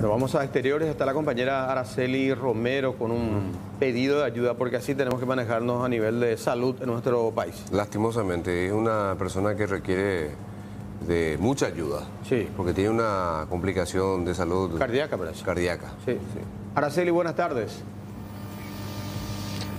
Bueno, vamos a exteriores. Está la compañera Araceli Romero con un pedido de ayuda porque así tenemos que manejarnos a nivel de salud en nuestro país. Lastimosamente, es una persona que requiere de mucha ayuda. Sí. Porque tiene una complicación de salud. Cardíaca, parece. Cardíaca. Sí, sí. Araceli, buenas tardes.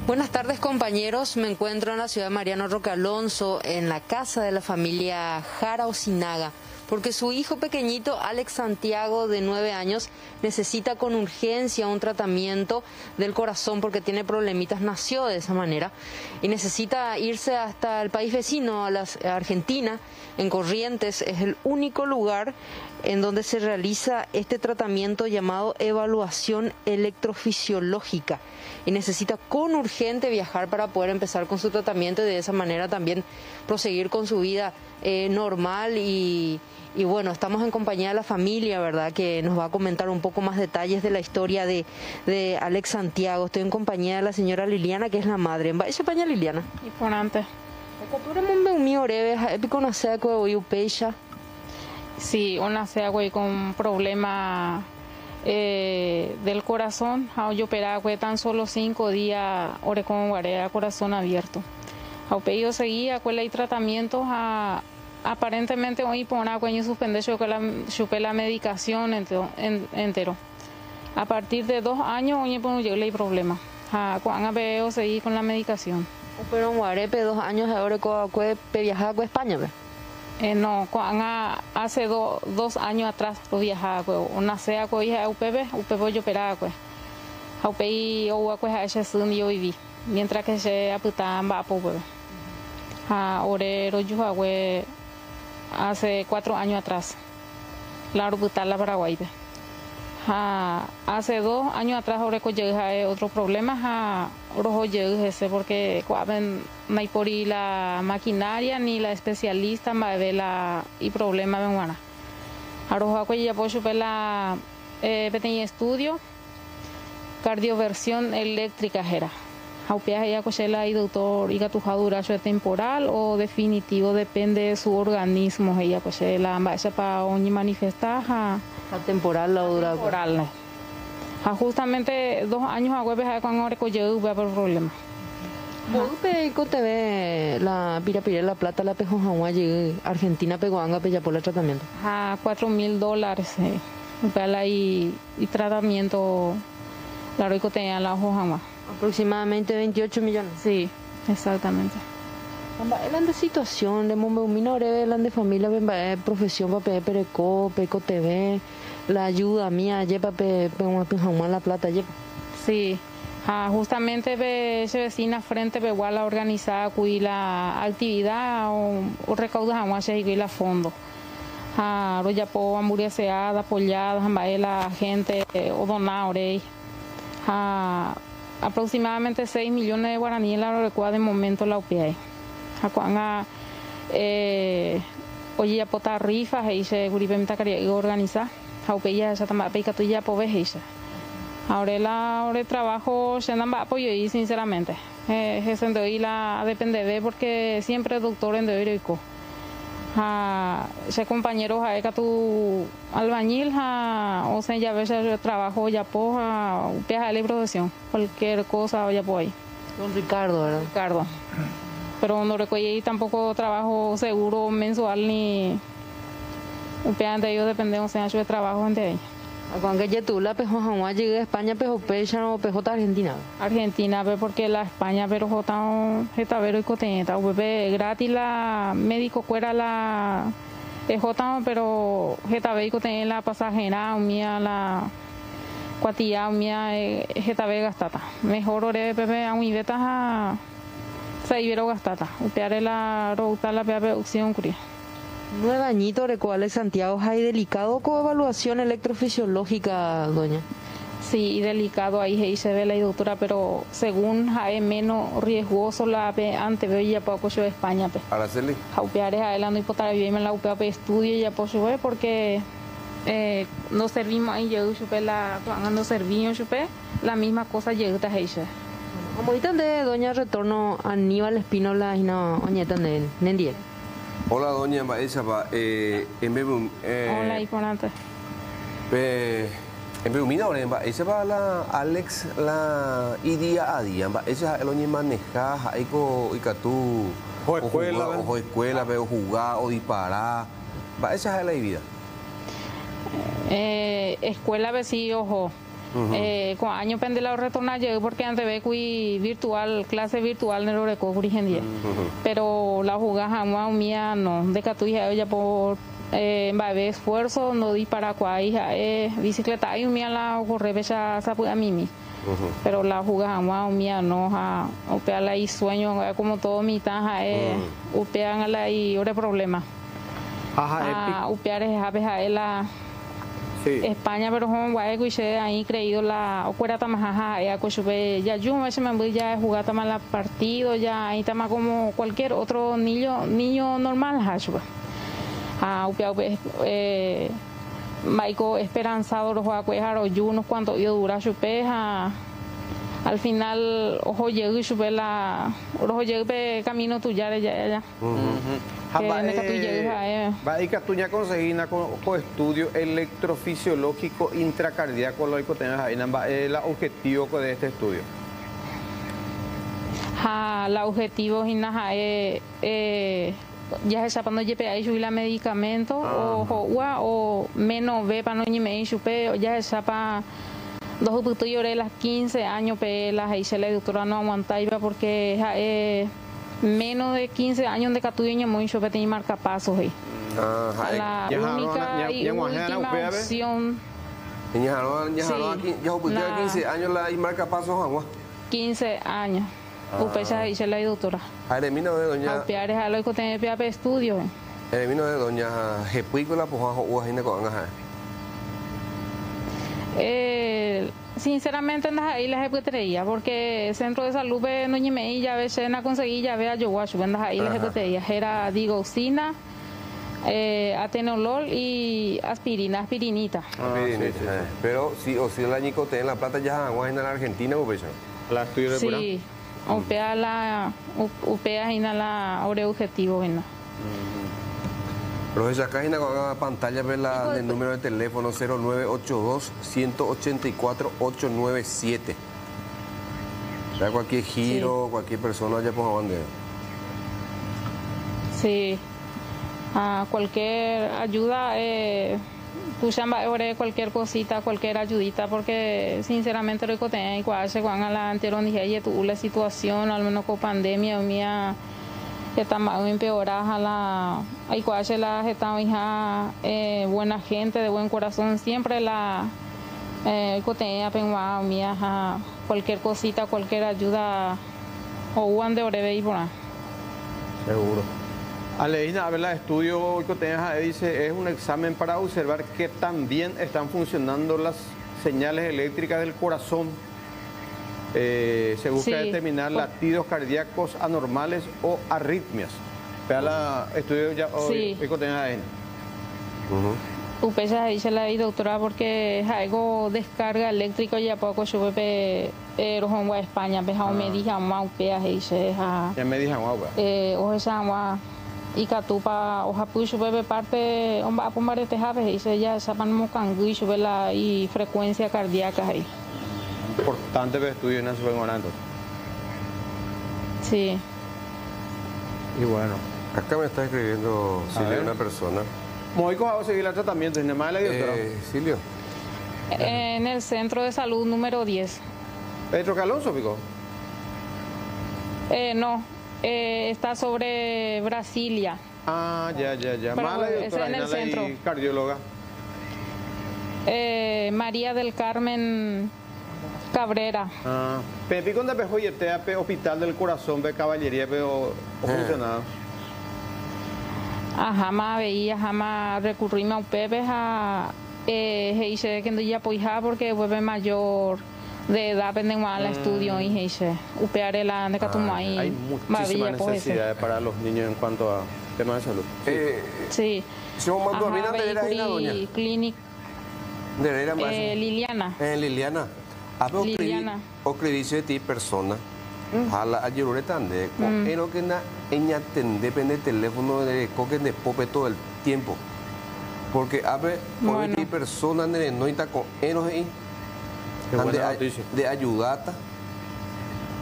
Buenas tardes compañeros, me encuentro en la ciudad de Mariano Roque Alonso, en la casa de la familia Jara Osinaga porque su hijo pequeñito, Alex Santiago, de nueve años, necesita con urgencia un tratamiento del corazón porque tiene problemitas, nació de esa manera y necesita irse hasta el país vecino, a la Argentina, en Corrientes, es el único lugar en donde se realiza este tratamiento llamado evaluación electrofisiológica. Y necesita con urgente viajar para poder empezar con su tratamiento y de esa manera también proseguir con su vida eh, normal y, y bueno, estamos en compañía de la familia, ¿verdad? Que nos va a comentar un poco más detalles de la historia de, de Alex Santiago. Estoy en compañía de la señora Liliana, que es la madre. ¿Va a España, Liliana? Y upecha. Sí, una sea con problema eh, del corazón. Yo operaba tan solo cinco días, ore con guarea, corazón abierto. Yo seguía con el tratamiento a aparentemente hoy por una cuña suspender yo la, la medicación entero, entero. A partir de dos años hoy por el problema. Cuando veo seguir con la medicación. Pero en Guarepe dos años ahora puede viajar a España, Eh, no, hace dos años atrás viajaba, una sea con hija UPB, UPB yo operaba, pues. UPI o pues a ese yo viví, mientras que se aputaba en pues. Ah, orero yo hace cuatro años atrás, la la Paraguay. hace dos años atrás ahora llegué otro problema rojo ese porque no hay por la maquinaria ni la especialista va ver la y problema venguana ahora ya puedo la eh, estudio cardioversión eléctrica era Haupeas ya cochela y doctor iga tu duración temporal o definitivo depende de su organismo ella cochela esa para oñi manifestar a temporal la dura temporal a justamente dos años a hueves a cuando a por problema. Upe te ve la pira pira la plata la pejo jangua Argentina pegó anga pella por el tratamiento. A cuatro mil dólares eh. y, y tratamiento la rico tenía la hoja Aproximadamente 28 millones. Sí, exactamente. Elan de situación, de momento minore, elan de familia, de profesión, para pereco, peco TV, la ayuda mía, pe la plata, lleva. Sí, ah, justamente ese vecina frente igual la organizada cuí la actividad o, o recaudos jamás y la fondo. Ah, ya po hamburgueseada, apoyada, la gente o donar, ah, aproximadamente 6 millones de guaraníes la recuerda de momento la UPI. Acuanga eh, oye ya pota rifas e se guripe mita organizar. UPI ya está también peca tu ya pobre ella. Ahora la ahora trabajo se dan apoyo y sinceramente. Eh, es en la depende de porque siempre doctor en de co a ese compañero a tu albañil o sea ya veces trabajo ya po a viajar de profesión cualquier cosa ya po ahí. Con Ricardo ¿verdad? Ricardo. Pero no recuerdo tampoco trabajo seguro mensual ni de ellos depende o sea de trabajo entre ellos cuando ya tú la pejo jamás llegué a España pejo pecha o pejo Argentina. Argentina porque la España pero jota está vero y coteneta bebé gratis la médico fuera la jota pero jeta ve y la pasajera mía la cuatilla mía jeta ve gastata. Mejor ore bebé a un beta a se ibero gastata. Upeare la routa la pepe opción curia Nueve añitos de cuales Santiago hay delicado con evaluación electrofisiológica, doña. Sí, delicado ahí se ve la doctora, pero según hay menos riesgoso la antes veo ya poco yo de España. Pe. Araceli. Jaupear es adelante y potar bien en la UPA estudio ya por pues, porque eh, no servimos ahí yo supe la cuando servimos supe la misma cosa llegó a ella. Como ahorita de doña retorno a Aníbal Espínola y no oñeta de Nendiel. Hola, doña Maesapa. Eh, eh, Hola, Iconante. Pe, En Perumina, ahora, ese va la Alex, la y día a día, ese es el que maneja, ahí con tú o escuela, o escuela, o jugar, o disparar, va, esa es la vida. Eh, escuela, ve sí, ojo. Eh, con año pendelado retornar llegué porque antes ve que virtual clase virtual el origen día. Pero la jugada jamás mía no. De que tu hija ya por eh, esfuerzo no di para cuá hija eh, bicicleta. Y mía la ocurre ya sabe a mí pero la jugada jamás mía no ha upean ahí sueño como todo mi taja eh upean la y ore problema. Ajá, upear es a la Sí. España pero como guay que ahí creído la ocuera tamajaja ya que ya yo me me voy ya jugar tama la partido ya ahí tama como cualquier otro niño niño normal hashuba ah upia eh Maico esperanzado los o yo unos cuantos yo dura chupeja al final ojo llego y sube la ojo llego camino tuya de ya ya que en que tú llegues a él. Va y que tú ya conseguís con, con estudio electrofisiológico intracardíaco lo que tengas ahí, el objetivo de este estudio. Ja, la objetivo es eh, eh, ya se lleve ahí subir la medicamento o o o menos ve para no ni me chupe ya se sabe dos putos lloré las 15 años pe las ahí se la doctora no aguanta iba porque eh, menos de 15 años de catuña muy yo tenía marcapasos ahí. La única y última opción. Ya ya 15 años la marcapasos agua. 15 años. Upecha dice la doctora. Aremino de doña. Aupeares a lo que tiene piape estudio. Aremino de doña Jepuícola pues ajo uajine con anga. Eh Sinceramente en ahí las ejecutaría porque el centro de salud ve no me ya ve cena conseguí ya ve a yo en ahí las ejecutaría era digoxina eh, atenolol y aspirina, aspirinita. Ah, aspirinita. Eh. Pero si o si la nicotina en la plata ya agua en la Argentina o La estudio de Sí. Upea la upea en la ore objetivo en Profesor, acá en la pantalla ve la, el número de teléfono 0982-184-897. sea, cualquier giro, cualquier persona ya ponga bandera. Sí. a cualquier ayuda, eh, cualquier cosita, cualquier ayudita, porque sinceramente lo que tengo igual se van a la anterior dije, tu la situación, al menos con pandemia, mía estamos empeoradas la hay cuache la estamos hija eh, buena gente de buen corazón siempre la eh, tenía mía cualquier cosita cualquier ayuda o one de orebe y seguro. Aleina, a ver, el estudio que dice es un examen para observar que también están funcionando las señales eléctricas del corazón eh, se busca determinar latidos cardíacos anormales o arritmias. Vea la estudio ya hoy, sí. Uh -huh. dice la doctora porque algo descarga eléctrico ya poco yo ve a España ve me dije mau pea dice ya me dije mau eh o esa agua y catupa o hapucho bebe parte on va a pomar este jave dice ya sapan mo cangui sube la y frecuencia cardíaca ahí importante ver estudio en eso orando. Sí. Y bueno. Acá me está escribiendo Silvio, una persona. ¿Cómo a seguir el tratamiento? ¿En el eh, Silvio. En el centro de salud número 10. ¿Petro Calonso, Pico? Eh, no, eh, está sobre Brasilia. Ah, ya, ya, ya. Mala doctora, en el centro. cardióloga. Eh, María del Carmen Cabrera. Ah, Pepi con pejo y este hospital del corazón de caballería pero eh. funcionado. Ah, jamás veía, jamás recurrimos a un Pepe a eh, que no ya poija porque vuelve mayor de edad pendiente al mm. estudio y dice upeare la de ah, ahí. Hay muchísimas necesidades para los niños en cuanto a temas de salud. Eh, sí. Si vos mandó a mí de Clinic. De Liliana. Eh, Liliana. Abe escribirse de ti persona. Mm. Hala ayurure tande. Mm. Eno que na eña tende pende teléfono de coque de pope todo el tiempo. Porque abre Bueno. hay personas que no están con enos ahí, de, buena a- noticia. de ayudata,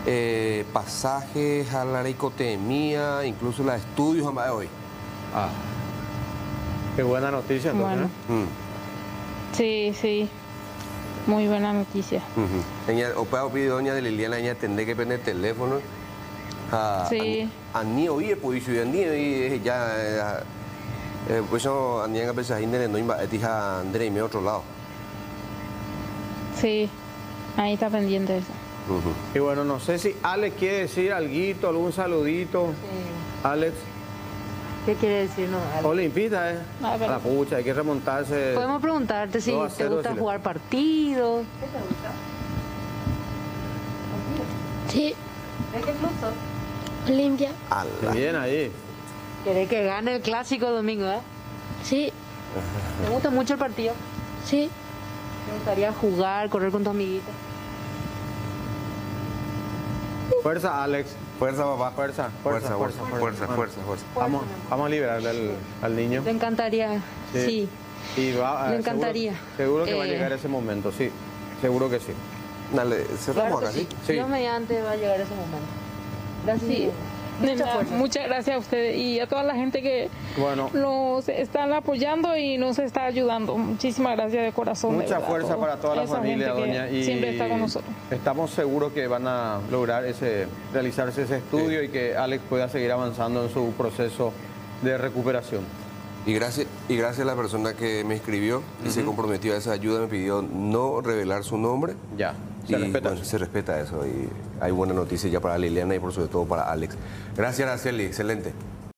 eh, pasajes a la ricotemía, incluso los estudios a más de hoy. Ah. Qué buena noticia entonces. Bueno. ¿eh? Mm. Sí, sí. Muy buena noticia. Ella, o para pedir doña de Liliana, ella tendrá que prender teléfono. A, Sí. A, a ni oye, pues, y a ni oye, ya. eh, Pues yo, a ni a veces, ahí no iba a decir a André y me otro lado. Sí. Ahí está pendiente eso. Y bueno, no sé si Alex quiere decir algo, algún saludito. Alex, ¿Qué quiere decirnos? Ale? Olimpita, ¿eh? A la pucha, hay que remontarse. Podemos preguntarte si te gusta jugar partidos. Sí, ¿De qué club sos? Olimpia. Ala. Bien ahí. ¿Querés que gane el clásico domingo, eh? Sí, ¿Te gusta mucho el partido? sí, ¿Te gustaría jugar, correr con tus amiguitos? Fuerza, Alex. Fuerza, papá. Fuerza, Fuerza, fuerza, fuerza, fuerza. fuerza, Bueno, fuerza, fuerza. Vamos, vamos a liberarle al, al niño. ¿Te encantaría? Sí. Y va, Me eh, encantaría. Seguro, seguro que va a Eh, llegar ese momento, sí. Seguro que sí. Dale, cerramos Claro acá, sí. ¿sí? Sí. Dios mediante va a llegar ese momento. Gracias. Sí. Mucha muchas gracias a ustedes y a toda la gente que Bueno, nos están apoyando y nos está ayudando. Muchísimas gracias de corazón. de mucha verdad, fuerza todo. para toda la Esa familia, doña. Y siempre está con nosotros. Estamos seguros que van a lograr ese, realizarse ese estudio y que Alex pueda seguir avanzando en su proceso de recuperación. Y gracias, y gracias a la persona que me escribió y se comprometió a esa ayuda, me pidió no revelar su nombre. Ya, se Y, respeta. bueno, se respeta eso y hay buena noticia ya para Liliana y por sobre todo para Alex. Gracias, Araceli, excelente.